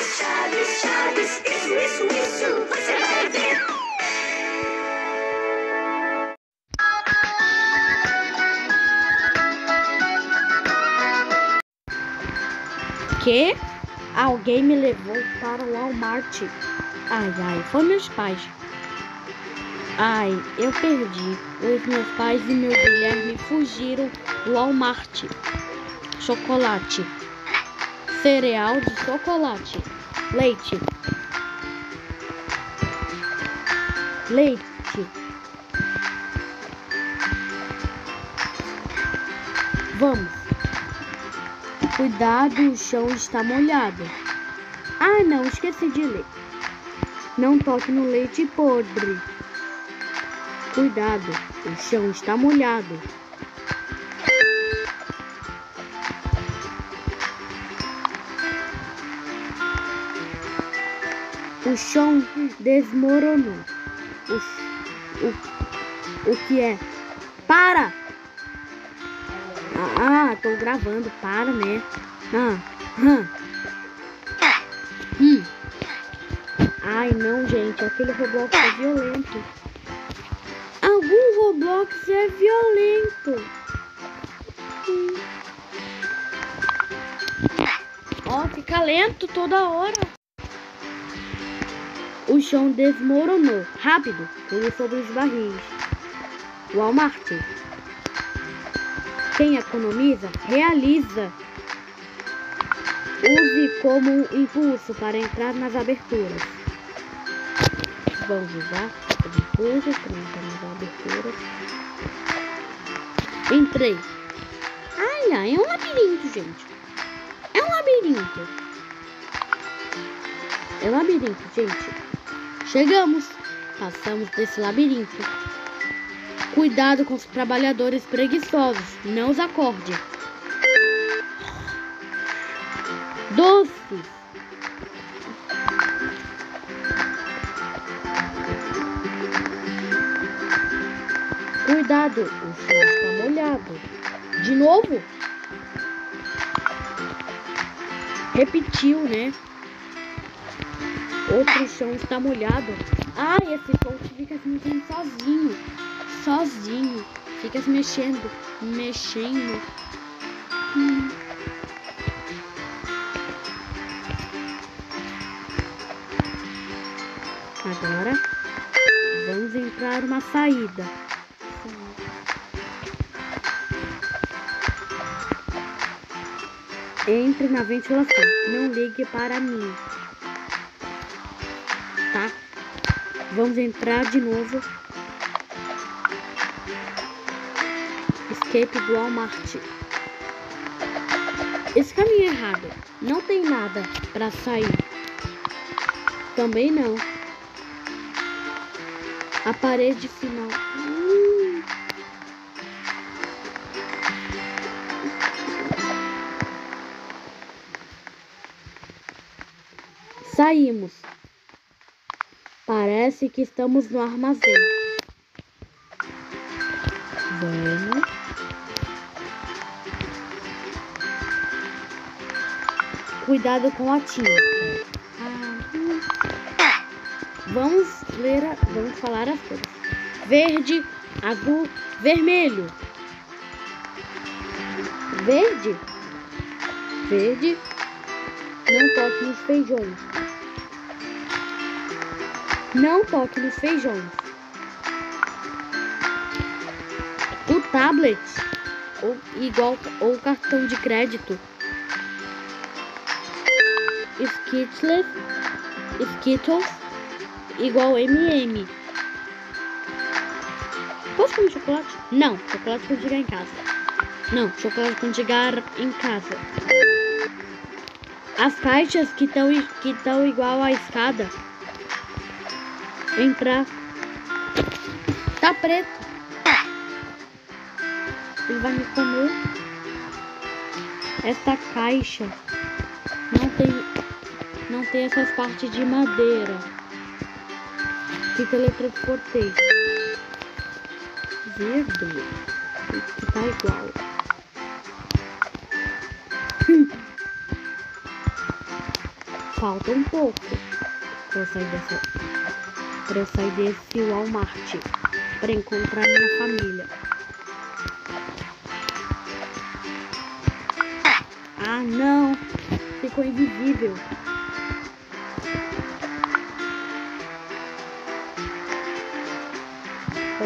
Chaves, Chaves, Chaves, isso, isso, isso, você vai ver. Que alguém me levou para o Walmart. Ai, ai, foi meus pais. Ai, eu perdi. Os meus pais e meu Guilherme fugiram do Walmart. Chocolate. Cereal de chocolate. Leite. Leite. Vamos. Cuidado, o chão está molhado. Ah, não, esqueci de ler. Não toque no leite podre. Cuidado, o chão está molhado. O chão desmoronou. O, o, o que é? Para! Ah, tô gravando, para, né? Ah, hum. Hum. Ai, não, gente, aquele Roblox é violento. Algum Roblox é violento. Ó, fica lento toda hora. O chão desmoronou. Rápido, pule sobre os barris. Walmart. Quem economiza, realiza. Use como impulso para entrar nas aberturas. Vamos usar como impulso para entrar nas aberturas. Entrei. Ai, ai, é um labirinto, gente. É um labirinto. É um labirinto, gente. Chegamos. Passamos desse labirinto. Cuidado com os trabalhadores preguiçosos. Não os acorde. Doces. Cuidado, o chão está molhado. De novo? Repetiu, né? Outro chão está molhado. Ai, esse post fica se mexendo sozinho. Sozinho. Fica se mexendo. Mexendo. Hum. Agora vamos entrar uma saída. Entre na ventilação. Não ligue para mim. Vamos entrar de novo. Escape do Walmart. Esse caminho é errado. Não tem nada para sair. Também não. A parede final. Saímos. Parece que estamos no armazém. Vamos. Cuidado com a hum. Vamos ler, a- vamos falar as cores. Verde, azul, vermelho. Verde. Verde. Não toque nos feijões. Não toque nos feijões. O tablet, ou igual ou cartão de crédito. Skittles, Skittles, igual MM. Posso comer chocolate? Não, chocolate quando chegar em casa. Não, chocolate quando chegar em casa. As caixas que estão que estão igual à escada. Entrar. Tá preto. Ele vai me comer. Esta caixa não tem não tem essas partes de madeira que teletransportei. Verde que tá igual. falta um pouco pra eu sair dessa. Eu sair desse Walmart. Pra encontrar minha família. Ah não! Ficou invisível.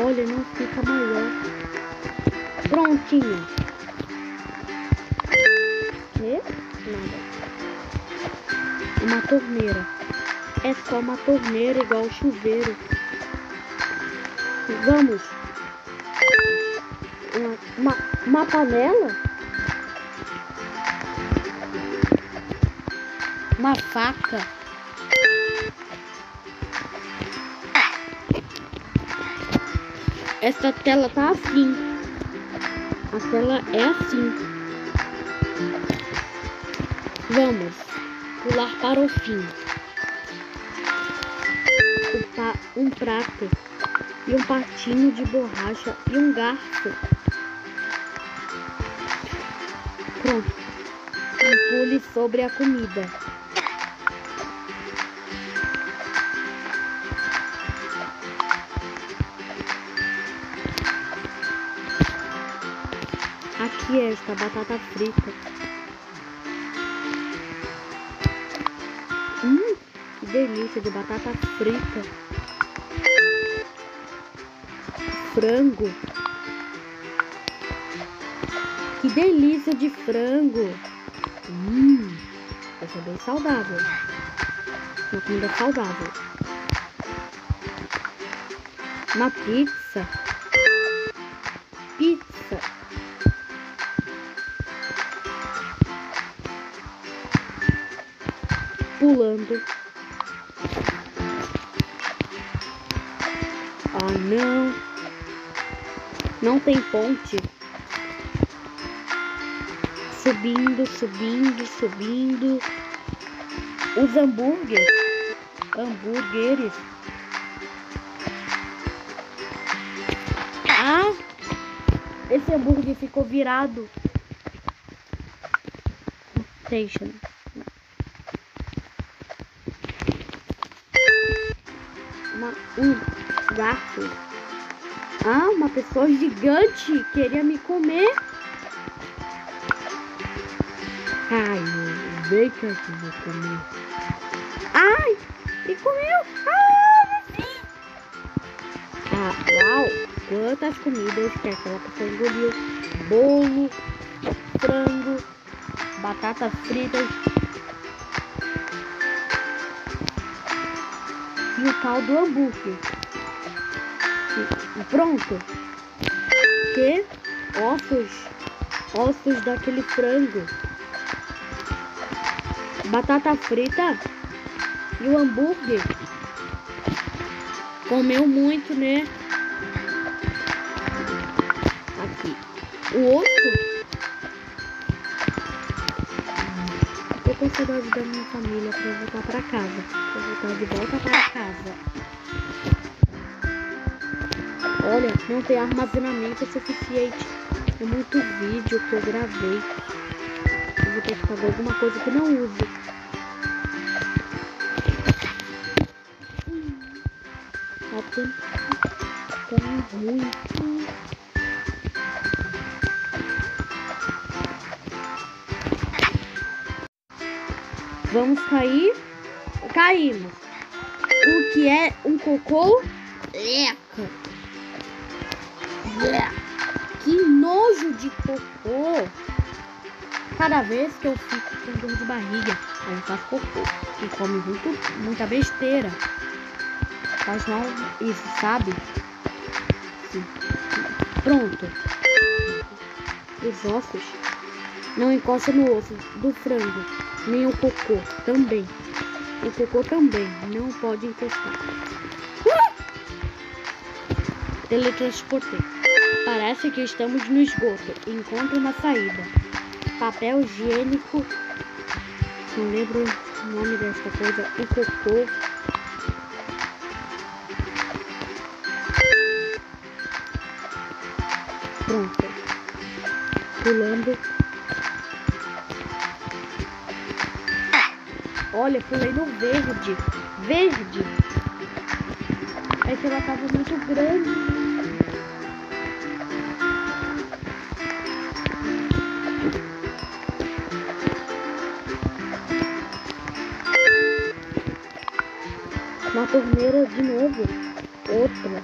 Olha, não fica maior. Prontinho. Que? Nada. Uma torneira. É só uma torneira igual chuveiro. Vamos. Uma, uma, uma panela? Uma faca? Essa tela tá assim. A tela é assim. Vamos pular para o fim. Pa- um prato e um patinho de borracha e um garfo. Pronto. Um pule sobre a comida. Aqui é esta batata frita. Hum, que delícia de batata frita. Frango. Que delícia de frango. Hum, essa é bem saudável. Uma comida saudável. Uma pizza. Pizza. Pulando. Ah, não. Não tem ponte. Subindo, subindo, subindo. Os hambúrgueres. Hambúrgueres. Ah! Esse hambúrguer ficou virado. Station. Uma, um gato. Ah, uma pessoa gigante queria me comer. Ai, vem que eu vou comer. Ai, me comeu. Ai, meu filho. Ah, uau, quantas comidas que aquela pessoa engoliu. Bolo, frango, batatas fritas. E o tal do hambúrguer. Pronto. Que? Ossos. Ossos daquele frango. Batata frita. E o hambúrguer. Comeu muito, né? Aqui. O osso. Tô com saudade da minha família pra voltar pra casa. Voltar de volta pra casa. Olha, não tem armazenamento suficiente. É muito vídeo que eu gravei. Eu vou ter que fazer alguma coisa que não use. Hum. Tá ruim. Vamos cair. Caímos. O que é um cocô? Eca. De cocô. Cada vez que eu fico com dor de barriga, eu faço cocô. E come muito, muita besteira. Faz mal isso, sabe? Sim. Pronto. Os ossos. Não encosta no osso do frango. Nem o cocô também. O cocô também. Não pode encostar. Teletransportei. Parece que estamos no esgoto. Encontre uma saída. Papel higiênico. Não lembro o nome desta coisa. O cocô. Pronto. Pulando. Olha, pulei no verde. Verde. É que ela tava muito grande. Na torneira de novo. Outra.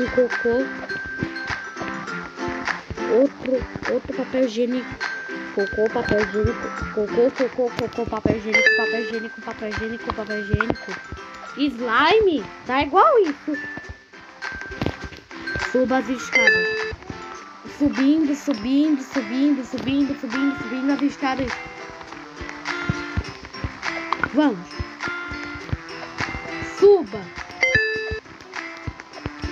Um cocô. Outro, outro papel higiênico. Cocô, papel higiênico. Cocô, cocô, cocô, papel higiênico, papel higiênico, papel higiênico, papel higiênico. Slime! Tá igual isso. Suba as escadas. Subindo, subindo, subindo, subindo, subindo, subindo as escadas. Vamos. Suba.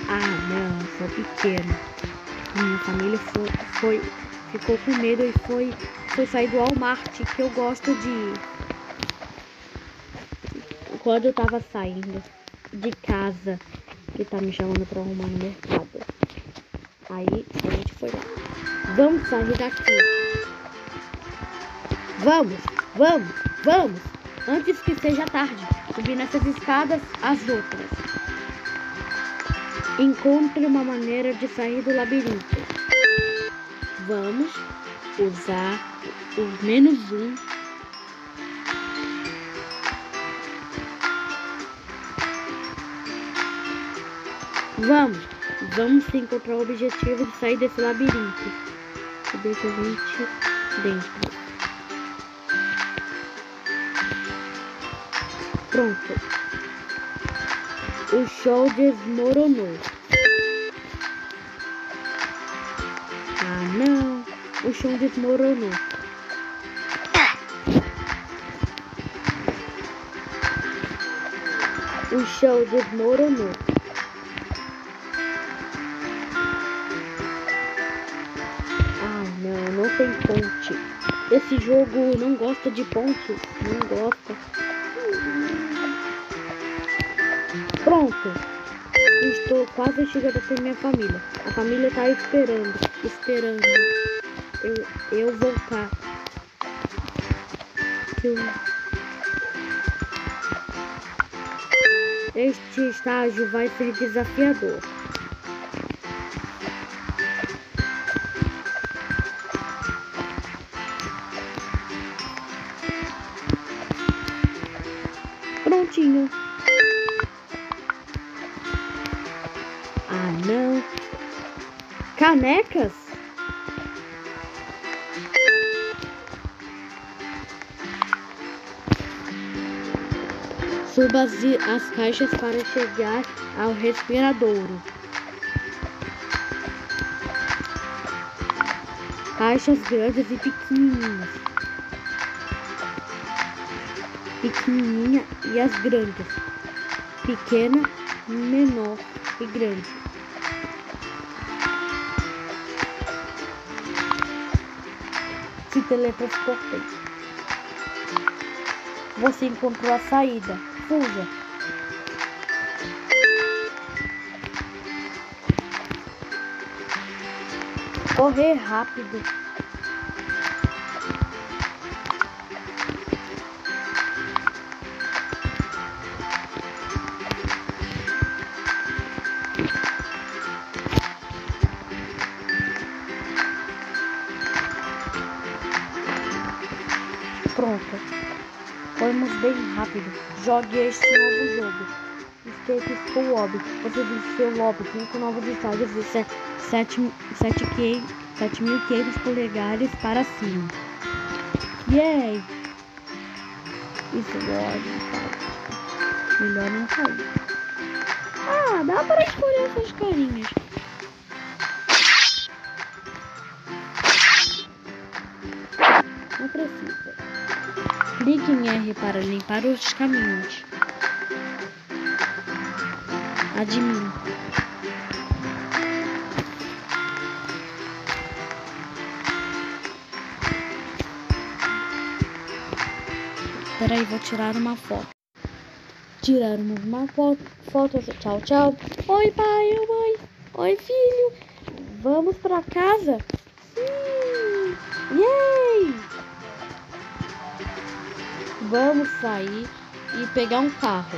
Ah, não, sou pequeno. Minha família foi, foi, ficou com medo e foi, foi sair do Walmart, que eu gosto de. Quando eu tava saindo de casa, que tá me chamando pra arrumar no mercado. Aí a gente foi lá. Vamos sair daqui. Vamos, vamos, vamos. Antes que seja tarde. Subir nessas escadas as outras. Encontre uma maneira de sair do labirinto. Vamos usar o menos um. Vamos, vamos encontrar o objetivo de sair desse labirinto. Deixa a gente dentro. Pronto. O show desmoronou. Ah, não. O chão desmoronou. O chão desmoronou. Ah, não, não tem ponte. Esse jogo não gosta de ponte. Não gosta. Estou quase chegando até minha família. A família tá esperando, esperando eu, eu voltar. Este estágio vai ser desafiador. Prontinho. Canecas? Suba as, as caixas para chegar ao respiradouro. Caixas grandes e pequenininhas. Pequenininha e as grandes. Pequena, menor e grande. Se teletransportei. Você encontrou a saída. Fuja. Correr rápido. Jogue este novo jogo. Escape School Lobby. Você venceu o lobby. 5 novos estágios e 7 mil queijos polegares para cima. Yay! Isso é ótimo, Melhor não cair. Ah, dá para escolher essas carinhas. Clique em R para limpar os caminhos. Admin. Peraí, vou tirar uma foto. Tirarmos uma foto. foto. Tchau, tchau. Oi, pai, oi, mãe. Oi, filho. Vamos pra casa? Sim. Yay! Vamos sair e pegar um carro.